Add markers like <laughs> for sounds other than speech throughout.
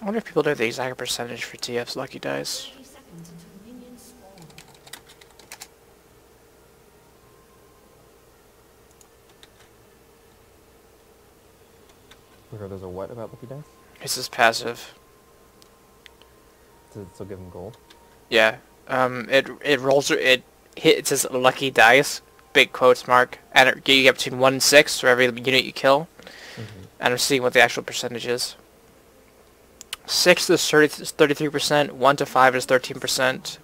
I wonder if people know the exact percentage for TF's lucky dice. 30 seconds until minions spawn. We heard there's a what about Lucky Dice? This is passive. Does it still give him gold? Yeah. Um. It it rolls. It hit. It says lucky dice. Big quotes mark. And it, you get between one and six for every unit you kill. Mm-hmm. And I'm seeing what the actual percentage is. Six is 33 percent. One to five is thirteen percent.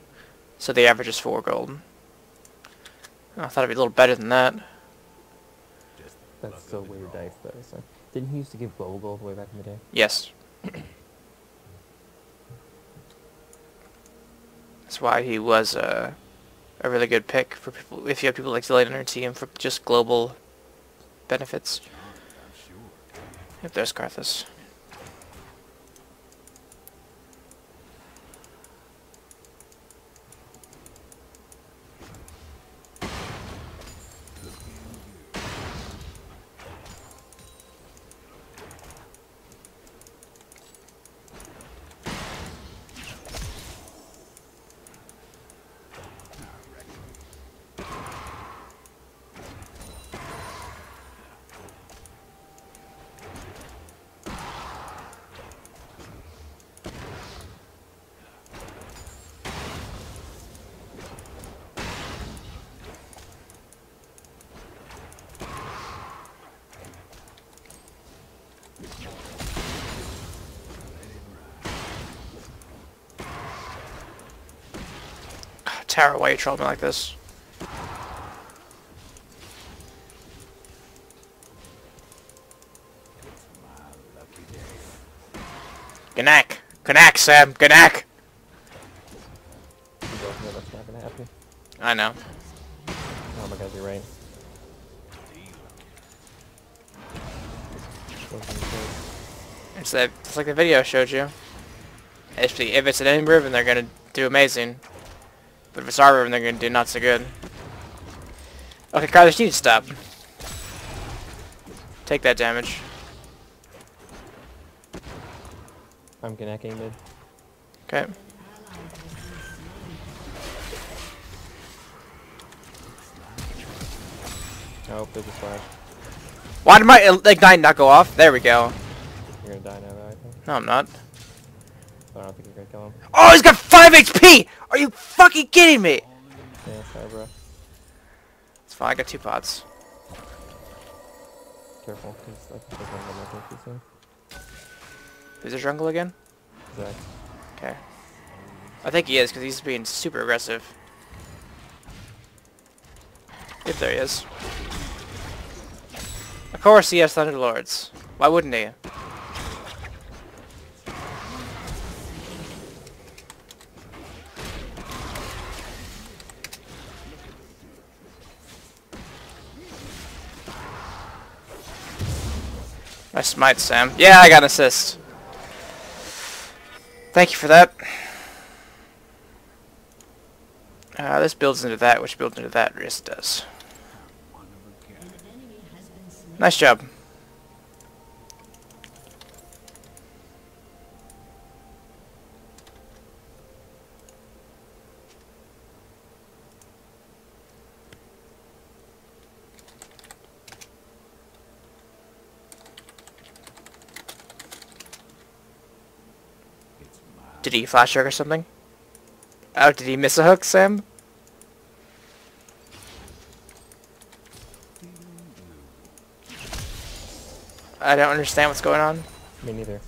So the average is four gold. I thought it'd be a little better than that. That's still weird dice though, so. Didn't he used to give global gold way back in the day? Yes. That's why he was uh, a really good pick for people. If you have people like Delayed on your team for just global benefits. Yep, there's Karthus. Tara, why you trolling me like this? Gnak! Gnak, Sam! Gnak! You both know that's not gonna happen. I know. Oh my god, you're right. It's, that, it's like the video showed you. If, the, if it's an Riven, they're gonna do amazing. But if it's our Riven, they're gonna do not so good. Okay, Carlos, you need to stop. Take that damage. I'm connecting mid. Okay. Oh, there's a slash. Why did my ignite not go off? There we go. You're gonna die now, though, I think. No, I'm not. I don't think you're gonna kill him. Oh, he's got 5 HP! Are you fucking kidding me? Yeah, sorry, bro. It's fine, I got two pots. Careful, because I think they're gonna make it soon. Who's the jungle again? Zach. Okay. I think he is, because he's being super aggressive. If there he is. Of course he has Thunder Lords. Why wouldn't he? I smite Sam. Yeah, I got an assist. Thank you for that. Uh, this builds into that, which builds into that. It does. Nice job. Did he flash hook or something? Oh, did he miss a hook, Sam? I don't understand what's going on. Me neither.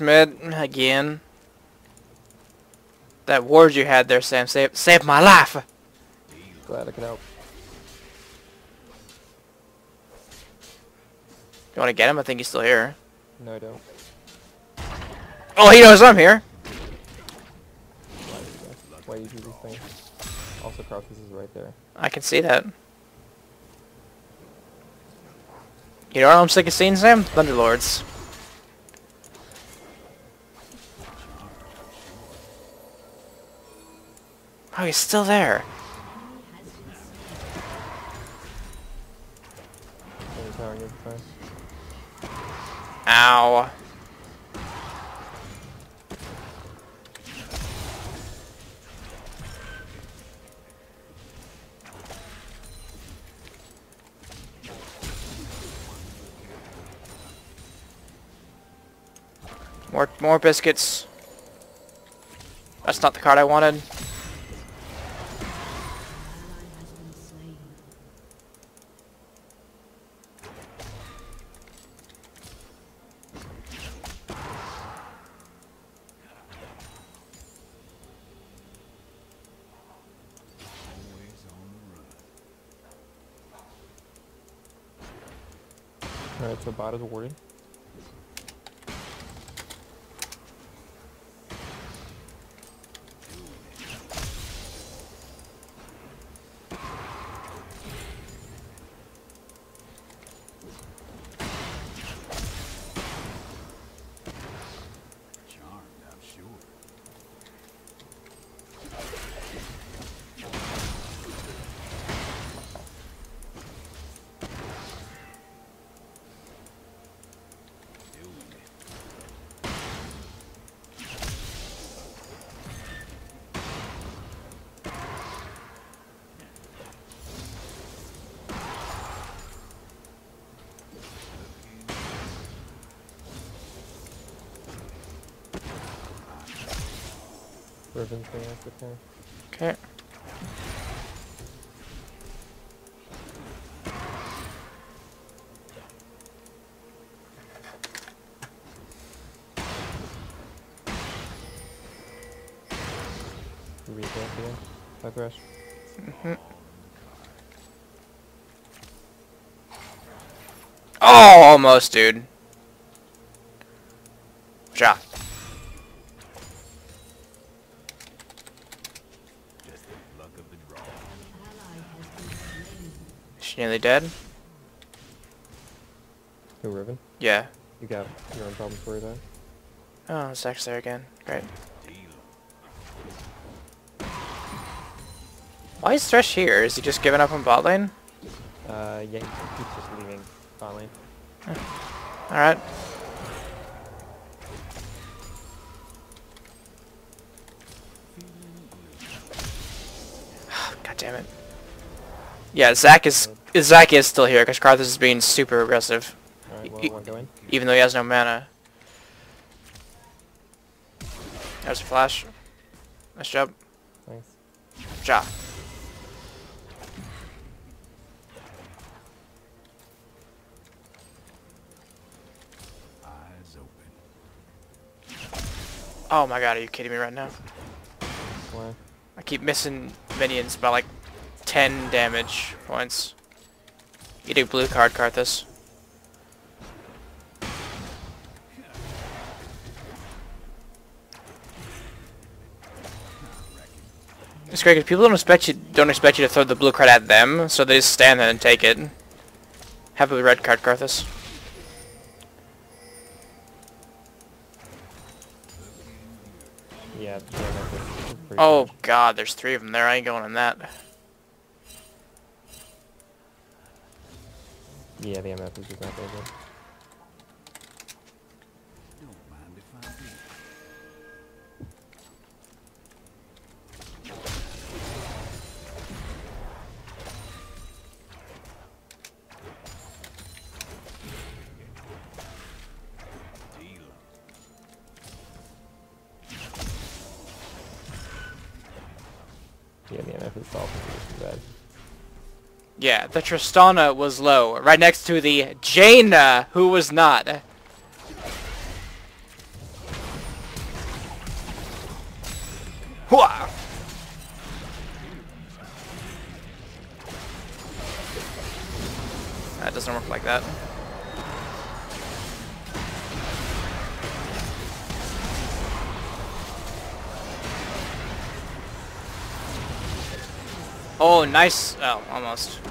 Mid again. That ward you had there, Sam, saved saved my life. Glad I can help. You want to get him? I think he's still here. No, I don't. Oh, he knows I'm here. Why do you, do, these things? Also, Karthus is right there. I can see that. You know what I'm sick of seeing, Sam? Thunderlords. Oh, he's still there. Ow. More, more biscuits. That's not the card I wanted. Alright, so bot is warded. Riven's going after turn. Okay. Read that again. By Thresh. Oh, almost, dude. She nearly dead? Who, Riven? Yeah. You got your own problems for you then? Oh, Zach's there again. Great. Why is Thresh here? Is he just giving up on bot lane? Uh, yeah, he keeps just leaving bot lane. Alright. <sighs> God damn it. Yeah, Zach is Zach is still here because Karthus is being super aggressive, Alright, Y- well, wanna go in? even though he has no mana. There's a flash. Nice job. Thanks. Ja. Eyes open. Oh my god, are you kidding me right now? Why? I keep missing minions by like 10 damage points. Eat a blue card, Karthus. It's great 'cause people don't expect you don't expect you to throw the blue card at them, so they just stand there and take it. Have a red card, Karthus. Yeah, the MF is, is pretty Oh god, there's three of them there. I ain't going in that. Yeah, the MF is just not very good. Yeah, the MF is pretty bad. Yeah, the Tristana was low, right next to the Janna, who was not. Hua! That doesn't work like that. Oh, nice. Oh, almost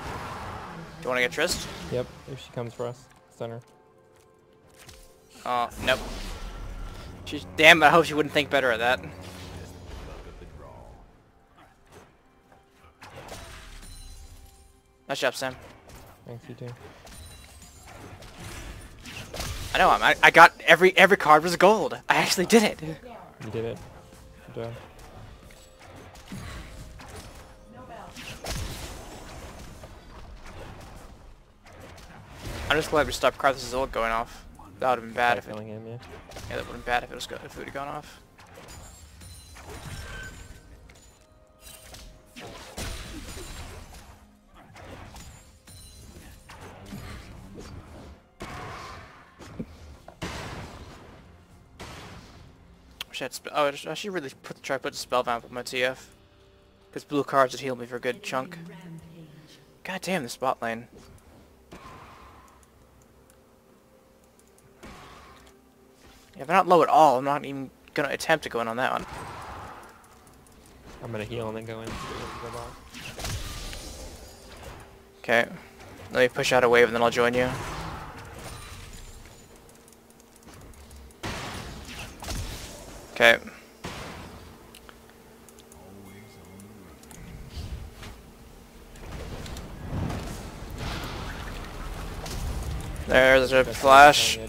want to get Trist? Yep, if she comes for us. Stun her. Uh, oh, nope. She's, damn, I hope she wouldn't think better of that. Nice job, Sam. Thanks, you too. I know, I'm, I, I got every every card was gold. I actually did it. You did it. Good job. I'm just glad we stopped Karthus' ult going off. That would have been bad Try if it, killing him, yeah. yeah, that would have been bad if it was go, if it would have gone off. Wish I had sp- oh, I I should really put try to put spell vamp on my TF. Because blue cards would heal me for a good chunk. God damn, the spot lane. Yeah, they're not low at all. I'm not even gonna attempt to go in on that one. I'm gonna heal and then go in. Okay. Let me push out a wave and then I'll join you. Okay. Always on the run. There's a flash.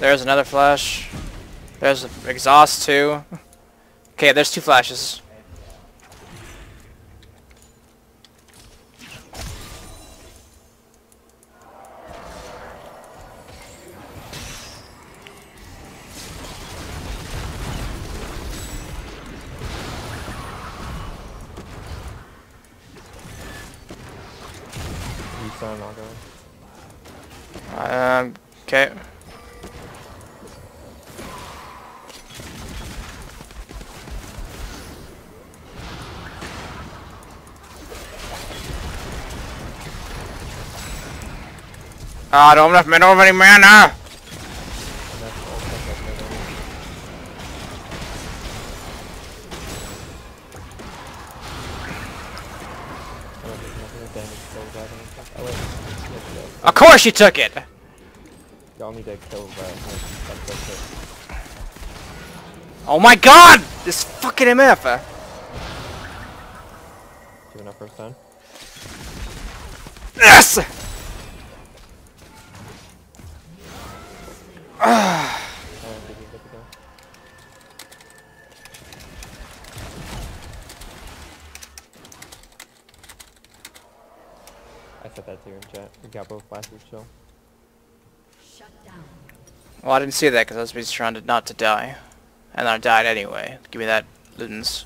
Yeah, just take one more. Take one more. There's another flash. There's exhaust too. Okay, there's two flashes. Restart and I'll go in. Um, okay. Ah, I don't have enough, I don't have any mana! And that's all stuff that's made on it. I don't think nothing of damage kills that and stuff. Oh wait. Yes, yes. Of course you took it! Y'all need to kill that. That's, that's it. Oh my god! This fucking MF! Give enough first time. Yes! I don't think he's good to go. I said that to you in chat. We got both flashes chill. Shut down. Well, I didn't see that because I was busy trying to not to die. And then I died anyway. Give me that, Ludens.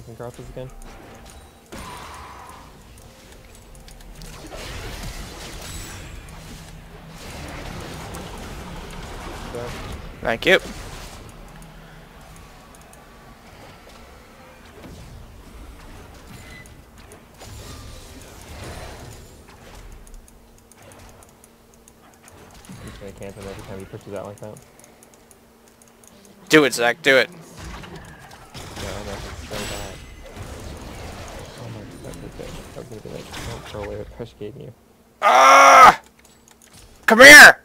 Ganking Karthus again. Thank you. Gonna cancel every time he pushes out like that. Do it, Zach. Do it. Yeah, my, that was. I was gonna be like, don't throw away what Crush gave you. Ah! Come here!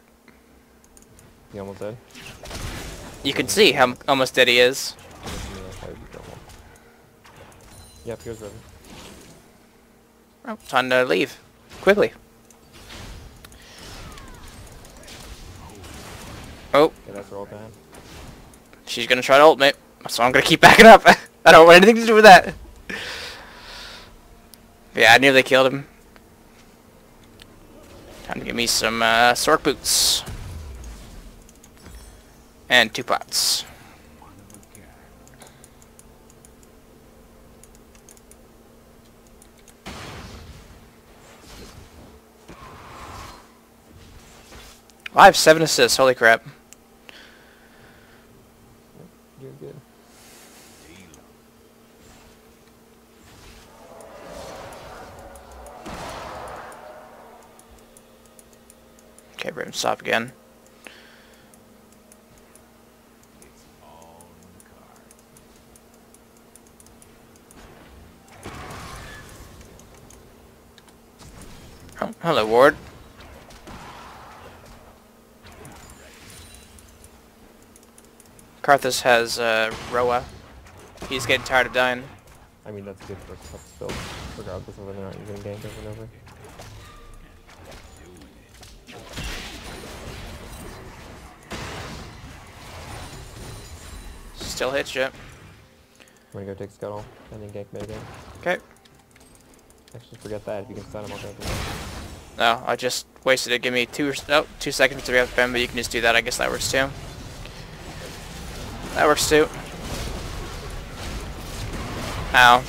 He almost dead. You can see how almost dead he is. Almost knew that's how he'd be going. Yep, he was ready. Oh, time to leave. Quickly. Oh, Yeah, that's roll time. she's gonna try to ult me. So I'm gonna keep backing up. <laughs> I don't want anything to do with that. Yeah, I nearly killed him. Time to give me some uh, sword boots. And two pots. Kind. I have seven assists, holy crap. Okay, Rim, stop again. Oh, hello, Ward. Karthus has uh, Roa. He's getting tired of dying. I mean, that's good for a tough build, regardless of whether or not you're getting ganked over and over. Still hits you. I'm gonna go take Scuttle, and then gank mid again. Okay. Actually, forget that. If you can stun him, I'll gank him. No, I just wasted it. Give me two, oh, two seconds to react him, but you can just do that. I guess that works too. That works too. Ow. An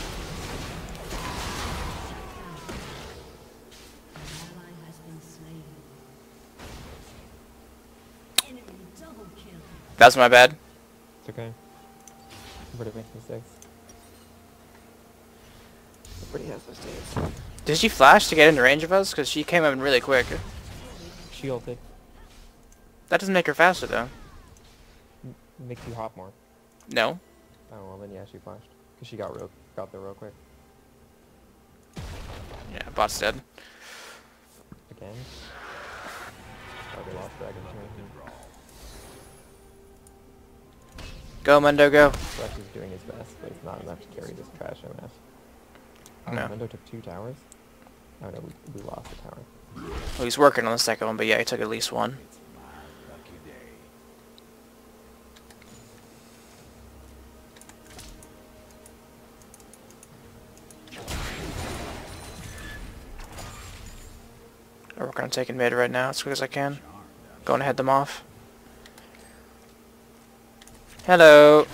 ally has been slain. Enemy double kill. That's my bad. It's okay. Everybody makes mistakes. Everybody has mistakes. Did she flash to get into range of us? Because she came in really quick. She ulted. That doesn't make her faster, though. M- Makes you hop more. No. Oh, well then yeah, she flashed. Because she got real, got there real quick. Yeah, bot's dead. Again. Oh, they lost Dragon Go, Mundo, go. Is doing his best, but it's not enough to carry this trash MF. Oh, No. Mundo took two towers? Oh no, we, we lost the tower. Well, he's working on the second one, but yeah, he took at least one. I'm working on taking mid right now as quick as I can. Going to head them off. Hello.